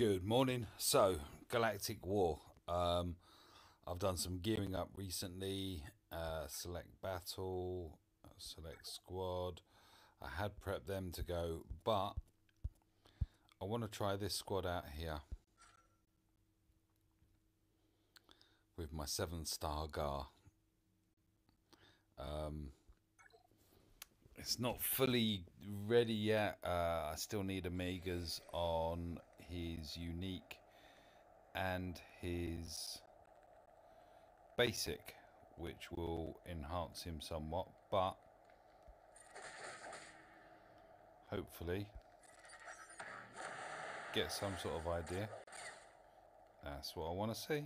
Good morning. So, Galactic War. Um, I've done some gearing up recently. Uh, select battle, select squad. I had prepped them to go, but I want to try this squad out here with my seven star Gar. Um, it's not fully ready yet. Uh, I still need Omegas on his unique and his basic, which will enhance him somewhat, but hopefully get some sort of idea. That's what I want to see.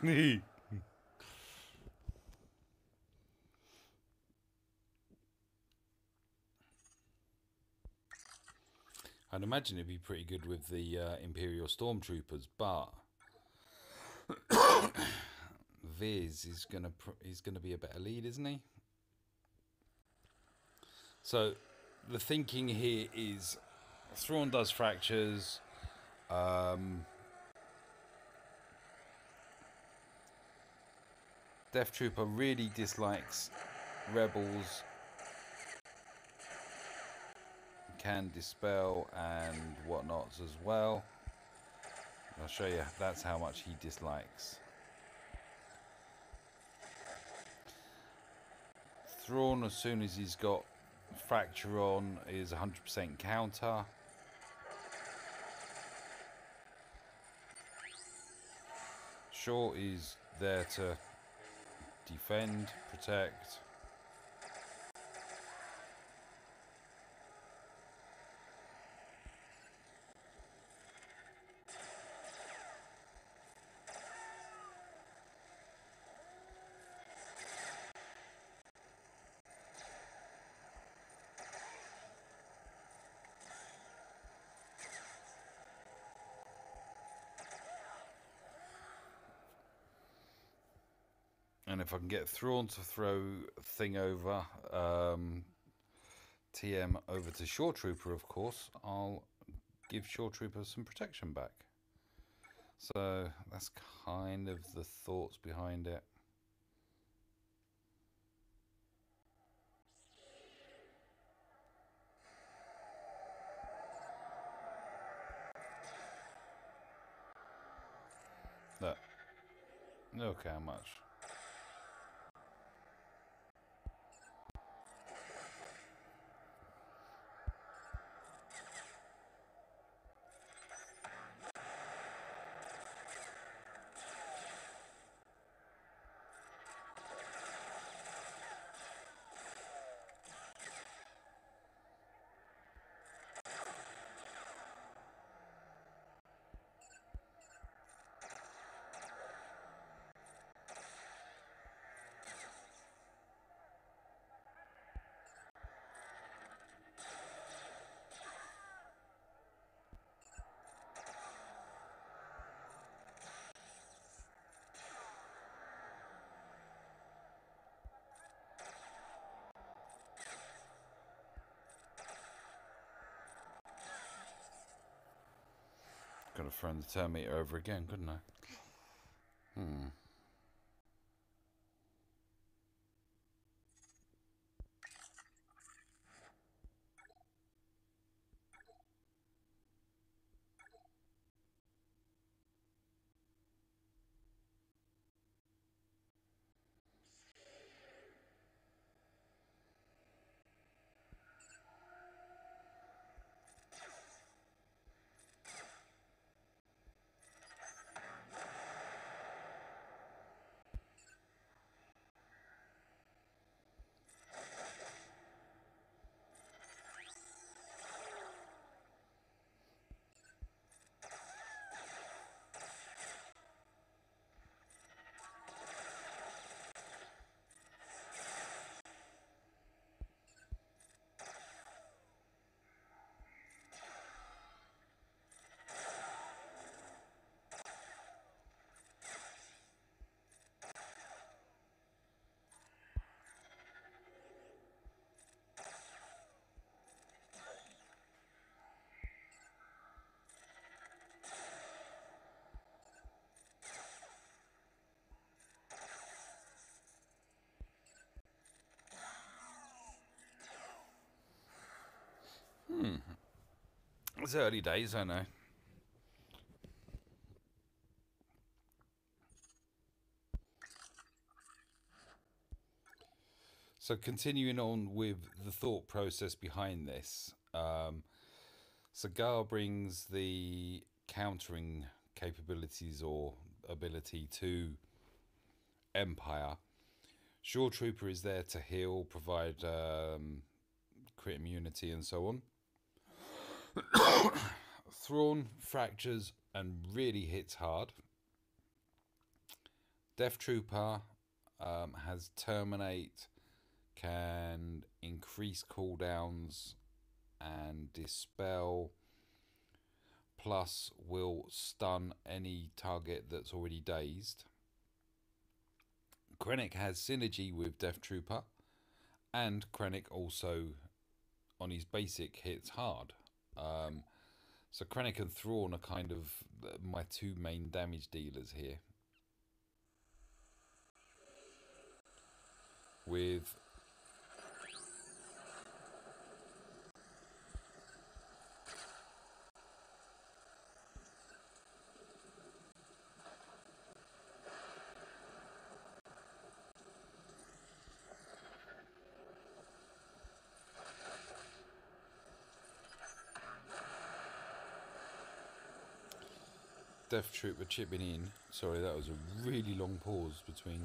I'd imagine it'd be pretty good with the uh, Imperial Stormtroopers, but Veers is gonna he's gonna be a better lead, isn't he? So the thinking here is Thrawn does fractures. Um, Death Trooper really dislikes rebels can dispel and whatnots as well. I'll show you that's how much he dislikes. Thrawn as soon as he's got fracture on is 100% counter. Short is there to defend, protect. Can get Thrawn to throw thing over, um, TM over to Shore Trooper, of course, I'll give Shore Trooper some protection back. So that's kind of the thoughts behind it. Look, look how much. Could have thrown the Terminator over again, couldn't I? It's early days, I know. So continuing on with the thought process behind this, um, Gar brings the countering capabilities or ability to Empire. Shore Trooper is there to heal, provide um, crit immunity, and so on. Thrawn fractures and really hits hard. Death Trooper um, has Terminate, can increase cooldowns and dispel, plus will stun any target that's already dazed. Krennic has synergy with Death Trooper, and Krennic also on his basic hits hard. Um, so Krennic and Thrawn are kind of my two main damage dealers here. With Death Trooper chipping in. Sorry, that was a really long pause between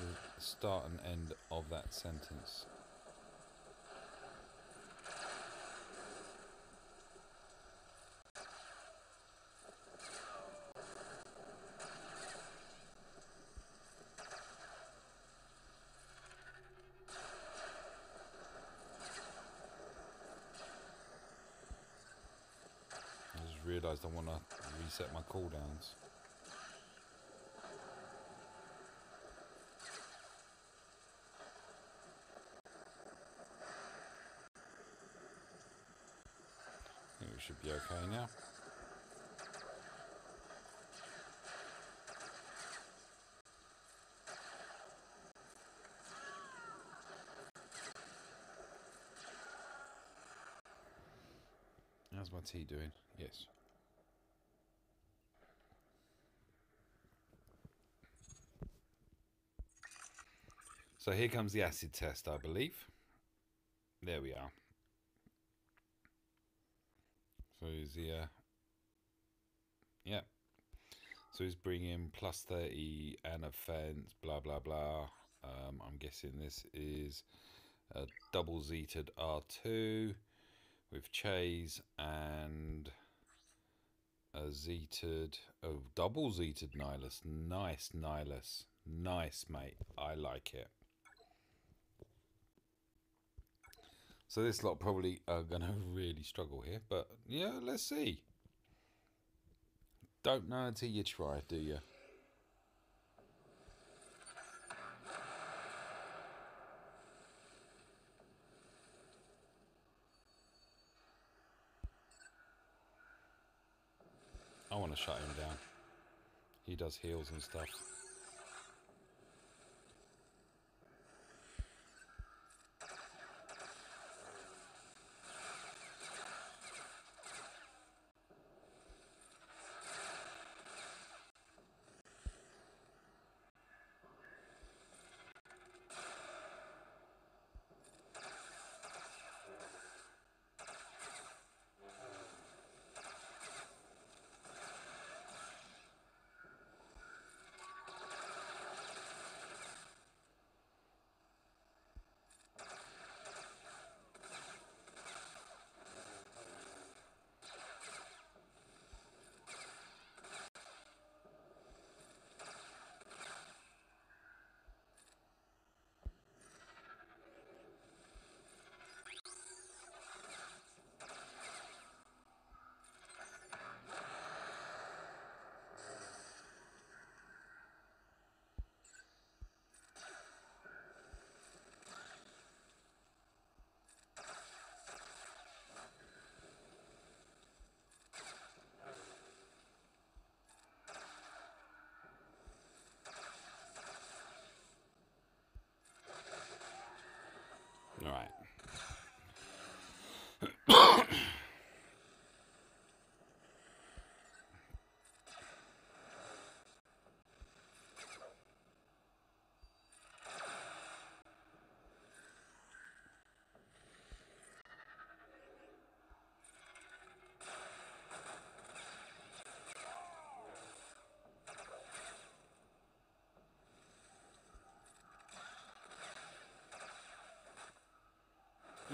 the start and end of that sentence. Realised I want to reset my cooldowns. I think we should be okay now. How's my tea doing? Yes. So here comes the acid test, I believe. There we are. So is the, uh, yeah. So he's bringing plus 30 and a fence, blah, blah, blah. Um, I'm guessing this is a double zeted R2 with Chase and a zeted, oh, double zeted Nihilus. Nice, Nihilus. Nice, mate. I like it. So this lot probably are going to really struggle here. But yeah, let's see. Don't know until you try, do you? I want to shut him down. He does heals and stuff.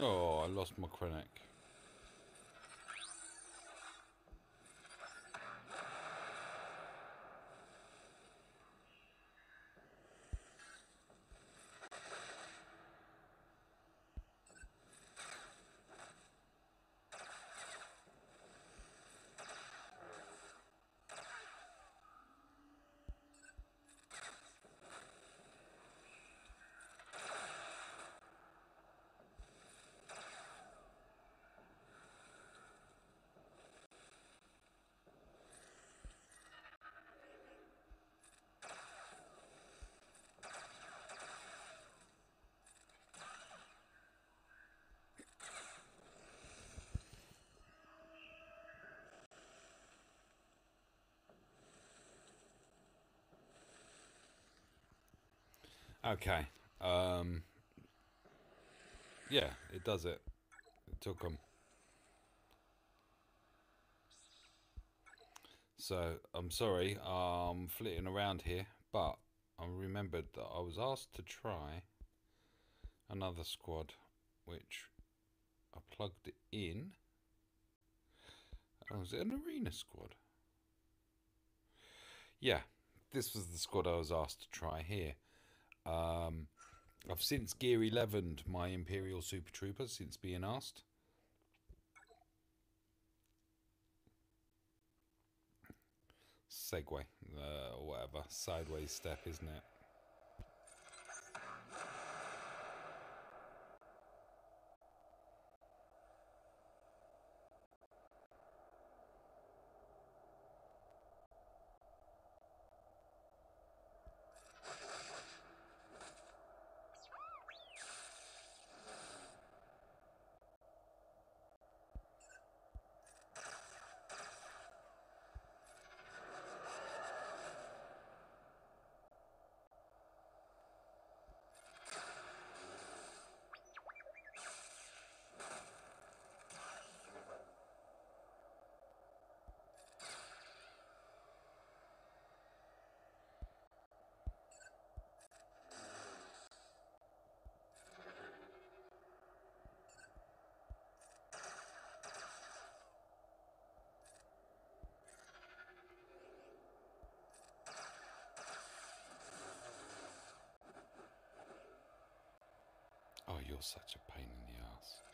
Oh, I lost my Krennic. Okay. Um, yeah, it does it. It took them. So I'm sorry, I'm flitting around here, but I remembered that I was asked to try another squad, which I plugged in. Oh, was it an arena squad? Yeah, this was the squad I was asked to try here. Um, I've since gear 11 my Imperial Super Trooper since being asked. Segue, uh, whatever, sideways step, isn't it? You're such a pain in the ass.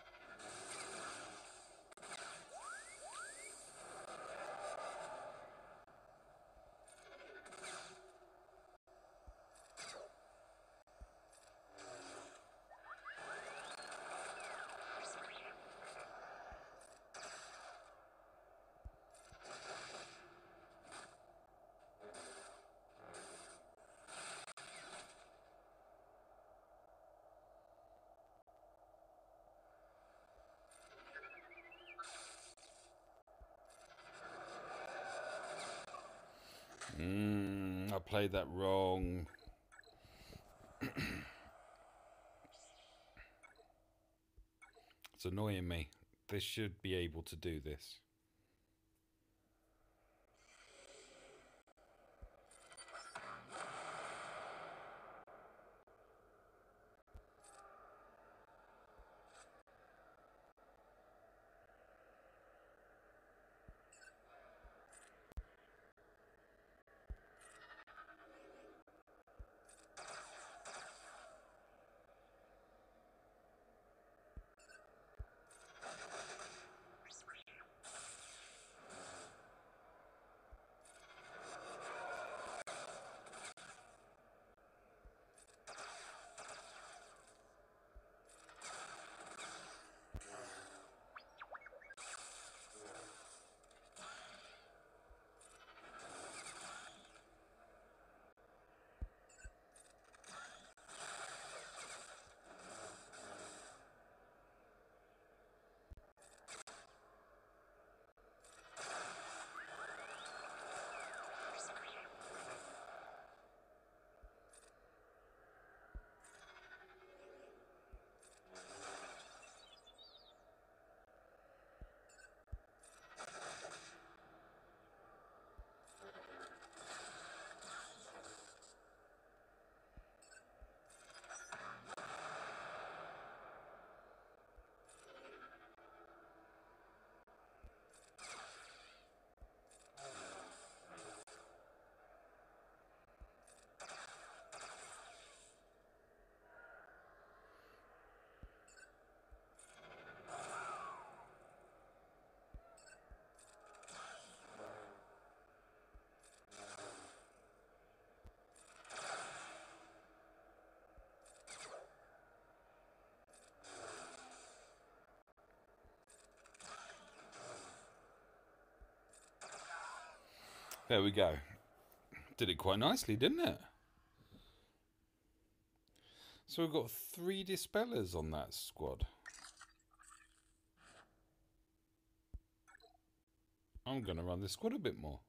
Mm, I played that wrong. it's annoying me. This should be able to do this. There we go. Did it quite nicely, didn't it? So we've got three dispellers on that squad. I'm going to run this squad a bit more.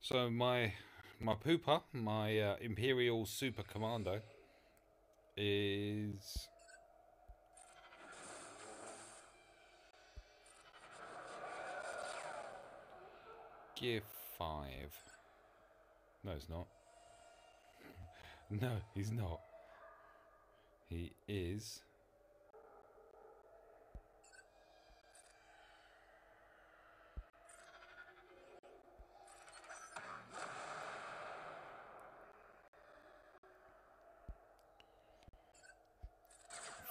So my my pooper, my uh, Imperial Super Commando, is Gear 5. No, it's not. no, he's not. He is...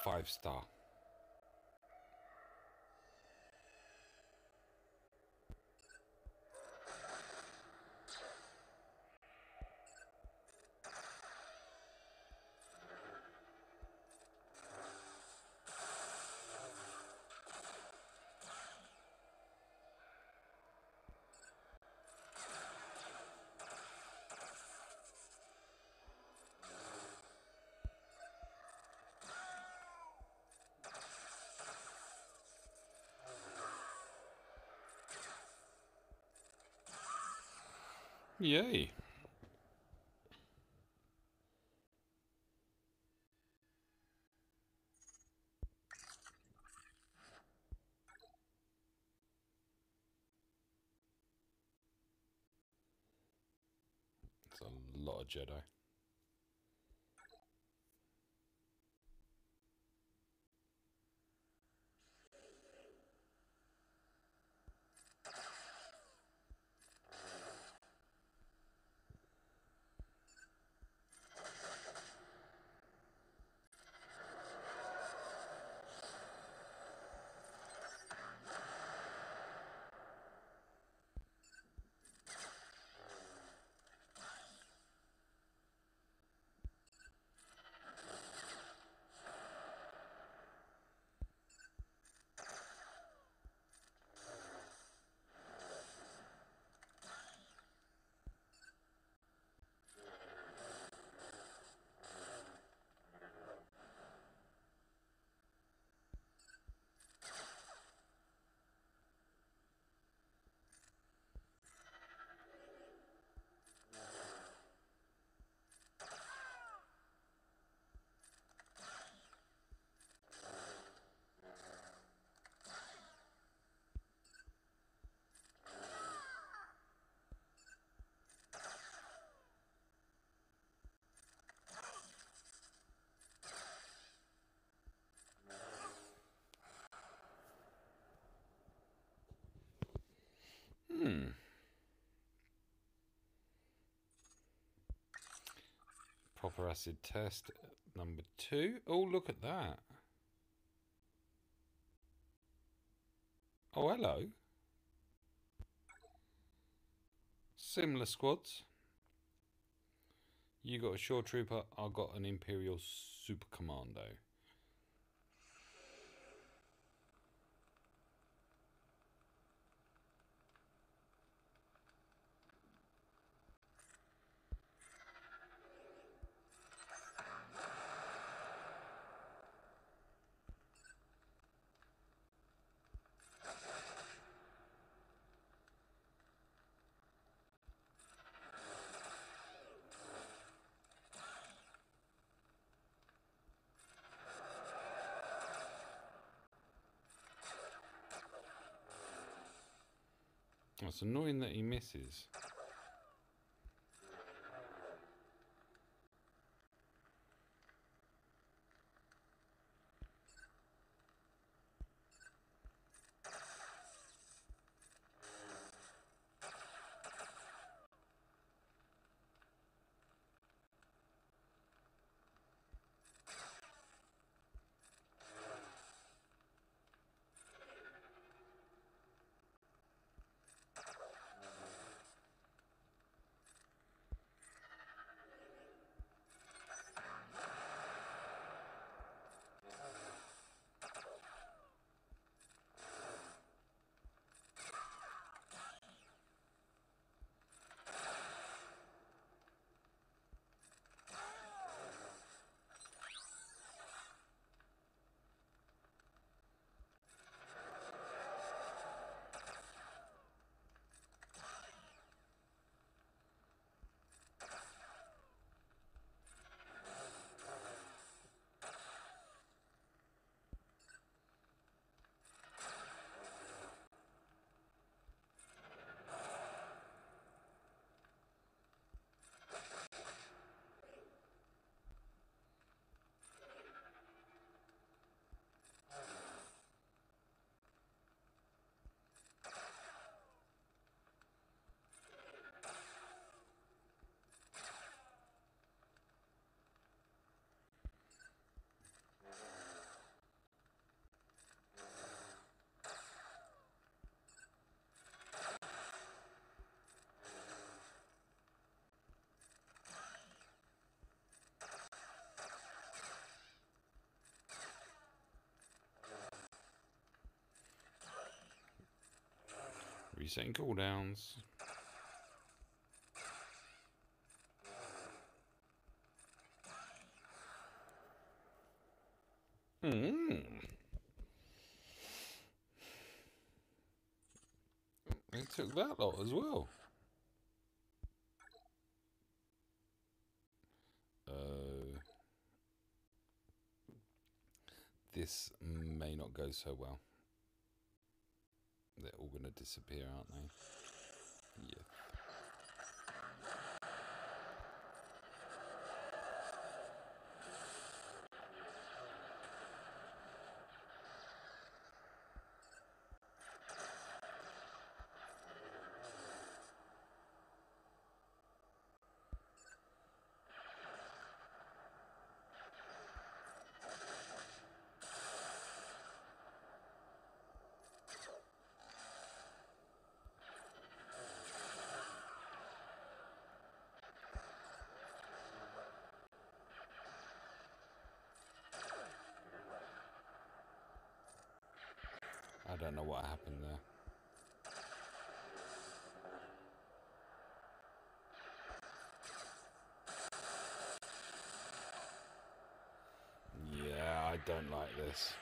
Five star. Yay. It's a lot of Jedi. Hmm. Proper acid test uh, number two. Oh, look at that. Oh, hello. Similar squads. You got a shore trooper, I got an Imperial super commando. It's annoying that he misses. Resetting cooldowns. Hmm. It took that lot as well. Uh, this may not go so well. They're all going to disappear, aren't they? Yeah. I don't know what happened there. Yeah, I don't like this.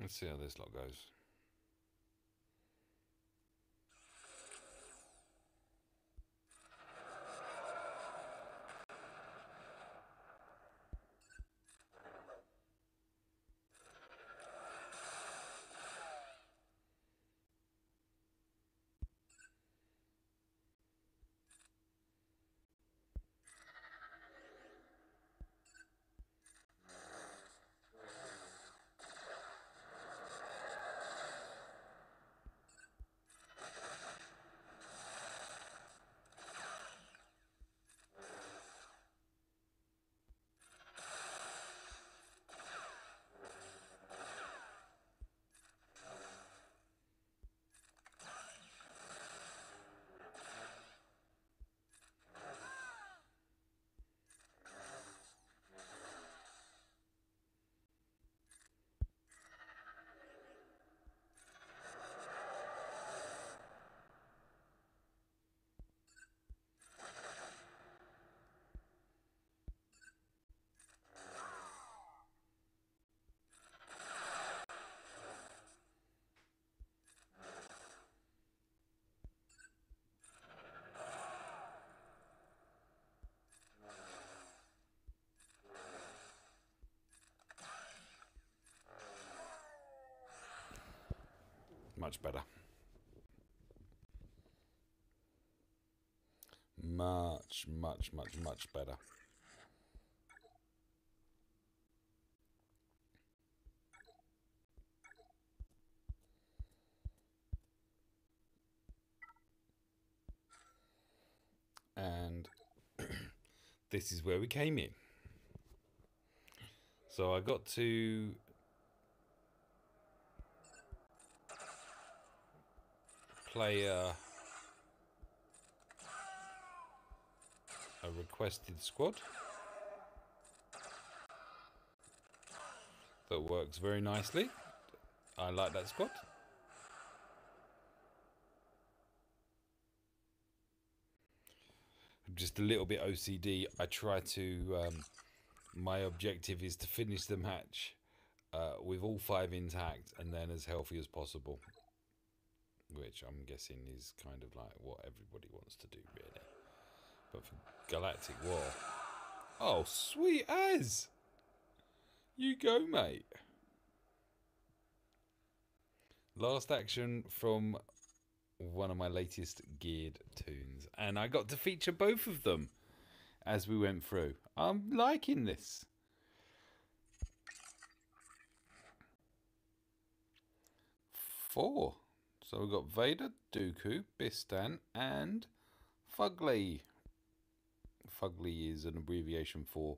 Let's see how this lot goes. Much better. Much, much, much, much better. And this is where we came in. So I got to play a, a requested squad that works very nicely. I like that squad. just a little bit OCD. I try to. Um, my objective is to finish the match uh, with all five intact and then as healthy as possible. Which I'm guessing is kind of like what everybody wants to do, really. But for Galactic War. Oh, sweet as! You go, mate. Last action from one of my latest geared toons, and I got to feature both of them as we went through. I'm liking this. Four. So we've got Vader, Dooku, Bistan, and Fugly. Fugly is an abbreviation for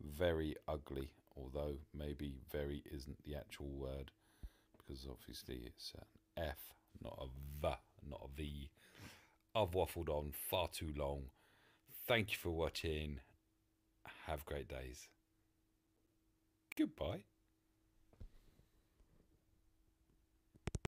very ugly, although maybe very isn't the actual word, because obviously it's an F, not a V, not a V. I've waffled on far too long. Thank you for watching. Have great days. Goodbye.